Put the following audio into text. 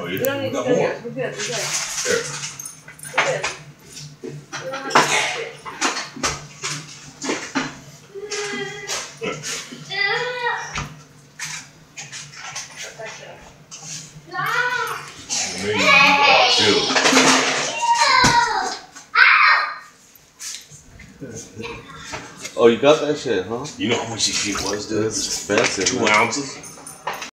Oh, you We don't need to got more. here. We're good, we're good. There. Oh, you got that shit, huh? You know how much this shit was, dude? It's expensive. Two man. ounces.